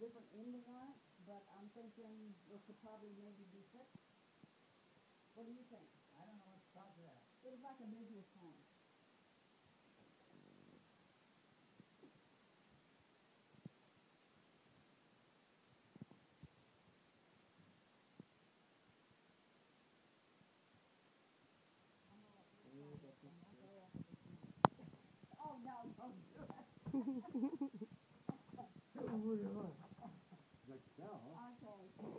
different ending on it, but I'm thinking it could probably maybe be fixed. What do you think? I don't know what to talk to that. It was like a business plan. Oh, no, don't do it. household.